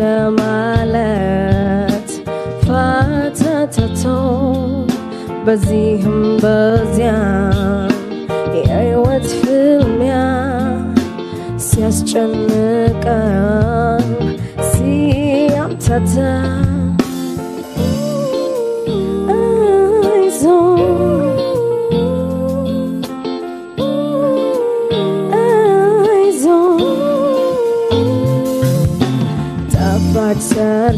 ለማለት ፋተተቶ በዚህም በዚያም የህይወት ፍልሚያ ሲያስጨንቀን ሲያምታታ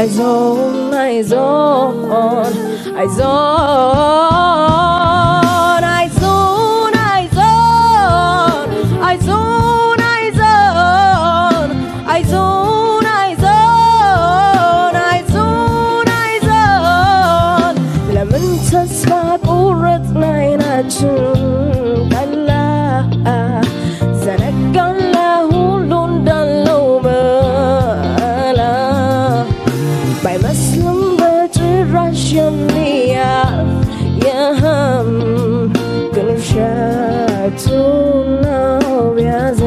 አይዞን አይዞን አይዞን አይዞን አይዞን አይዞን አይዞን አይዞን አይዞን አይዞን አይዞን ለምን ተስፋ ቁረጥን አይናችን Yeah, I'm gonna try to know yes.